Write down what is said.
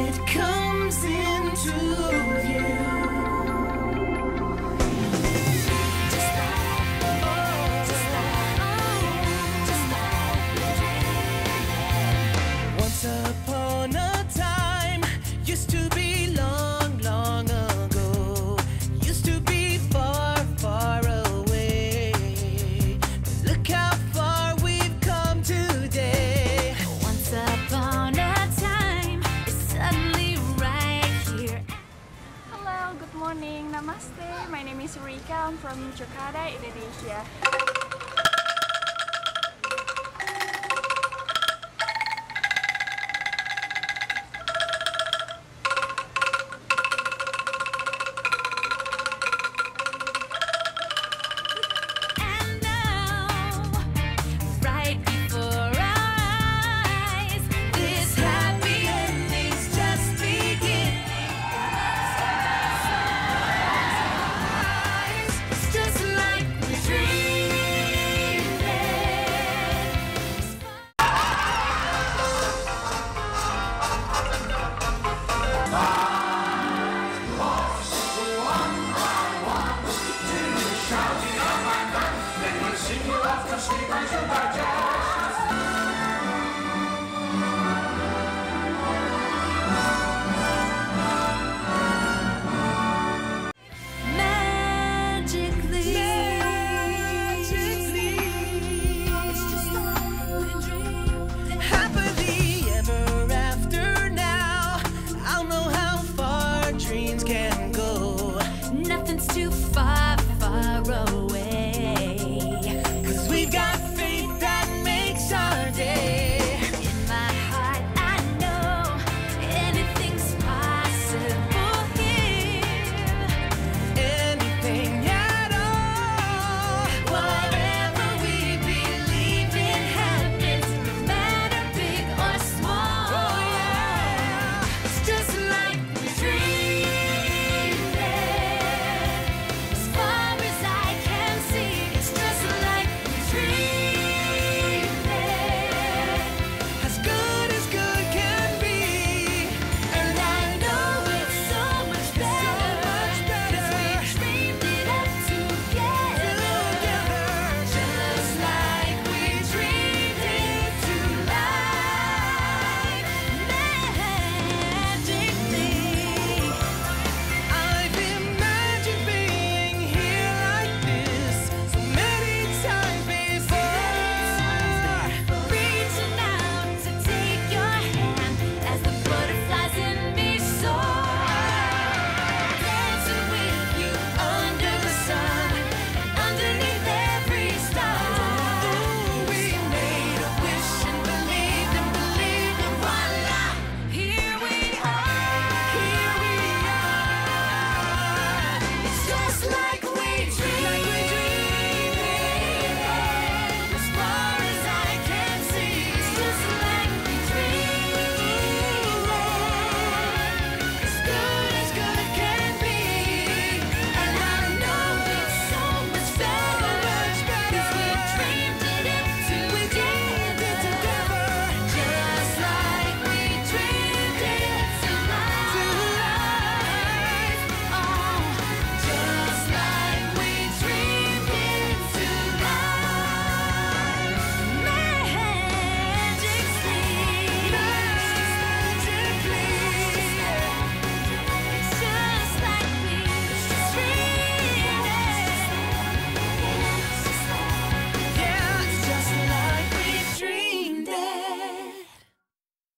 it comes into from Jakarta, Indonesia. 啊